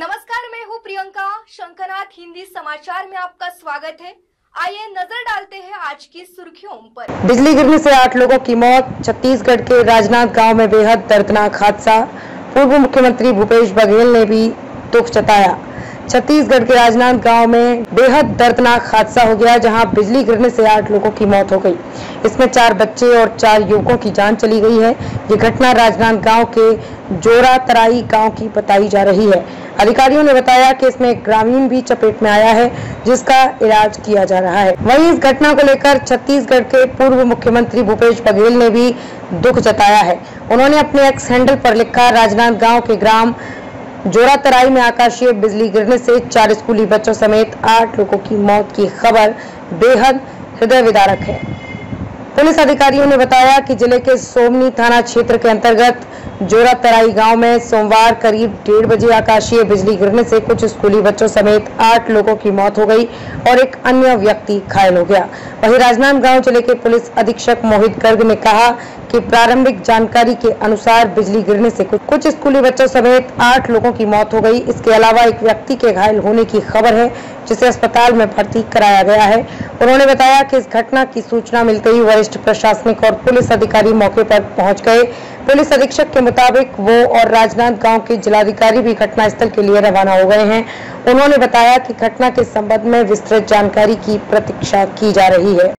प्रियंका शंकरनाथ हिंदी समाचार में आपका स्वागत है। आइए नज़र डालते हैं आज की सुर्खियों पर। बिजली गिरने से आठ लोगों की मौत, छत्तीसगढ़ के राजनाथ गाँव में बेहद दर्दनाक हादसा। पूर्व मुख्यमंत्री भूपेश बघेल ने भी दुख जताया। छत्तीसगढ़ के राजनांद गाँव में बेहद दर्दनाक हादसा हो गया, जहाँ बिजली गिरने से आठ लोगों की मौत हो गई। इसमें चार बच्चे और चार युवकों की जान चली गई है। ये घटना राजनांद गाँव के जोरा तराई गाँव की बताई जा रही है। अधिकारियों ने बताया कि इसमें एक ग्रामीण भी चपेट में आया है, जिसका इलाज किया जा रहा है। वहीं इस घटना को लेकर छत्तीसगढ़ के पूर्व मुख्यमंत्री भूपेश बघेल ने भी दुख जताया है। उन्होंने अपने एक्स हैंडल पर लिखा, राजनांद गाँव के ग्राम जोरा तराई में आकाशीय बिजली गिरने से चार स्कूली बच्चों समेत आठ लोगों की मौत की खबर बेहद हृदय विदारक है। पुलिस अधिकारियों ने बताया कि ज़िले के सोमनी थाना क्षेत्र के अंतर्गत जोरा तराई गाँव में सोमवार करीब डेढ़ बजे आकाशीय बिजली गिरने से कुछ स्कूली बच्चों समेत आठ लोगों की मौत हो गई और एक अन्य व्यक्ति घायल हो गया। वहीं राजनांदगांव ज़िले के पुलिस अधीक्षक मोहित गर्ग ने कहा कि प्रारंभिक जानकारी के अनुसार बिजली गिरने से कुछ स्कूली बच्चों समेत आठ लोगों की मौत हो गई। इसके अलावा एक व्यक्ति के घायल होने की खबर है, जिसे अस्पताल में भर्ती कराया गया है। उन्होंने बताया कि इस घटना की सूचना मिलते ही वरिष्ठ प्रशासनिक और पुलिस अधिकारी मौके पर पहुँच गए। पुलिस अधीक्षक के मुताबिक वो और राजनांद गाँव के जिलाधिकारी भी घटनास्थल के लिए रवाना हो गए हैं। उन्होंने बताया कि घटना के संबंध में विस्तृत जानकारी की प्रतीक्षा की जा रही है।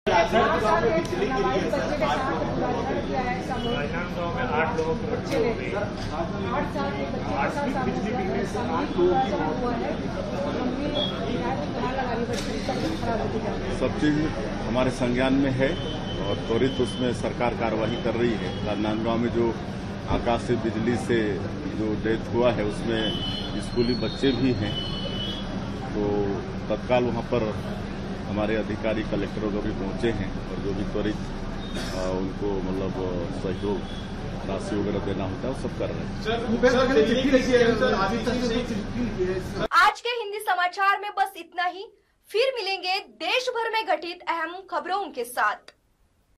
सब चीज़ हमारे संज्ञान में है। और त्वरित उसमें सरकार कार्रवाई कर रही है। राजनांदगांव में जो आकाश से बिजली से जो डेथ हुआ है उसमें स्कूली बच्चे भी हैं। तो तत्काल वहाँ पर हमारे अधिकारी कलेक्टर वगैरह भी पहुँचे हैं और जो भी त्वरित उनको मतलब सहयोग राशि वगैरह देना होता है वो सब कर रहे हैं। आज के हिंदी समाचार में बस इतना ही। फिर मिलेंगे देश भर में घटित अहम खबरों के साथ।